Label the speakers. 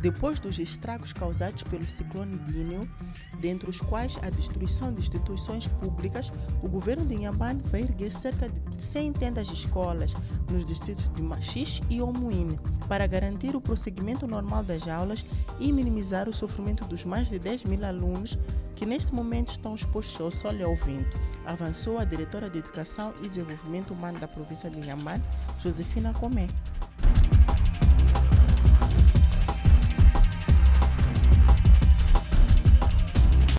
Speaker 1: depois dos estragos causados pelo ciclone Dínio, dentre os quais a destruição de instituições públicas, o governo de Inhambane vai erguer cerca de 100 tendas de escolas nos distritos de Machis e Omuine para garantir o prosseguimento normal das aulas e minimizar o sofrimento dos mais de 10 mil alunos que neste momento estão expostos ao sol e ao vento, avançou a diretora de Educação e Desenvolvimento Humano da província de Inhambane, Josefina Comé.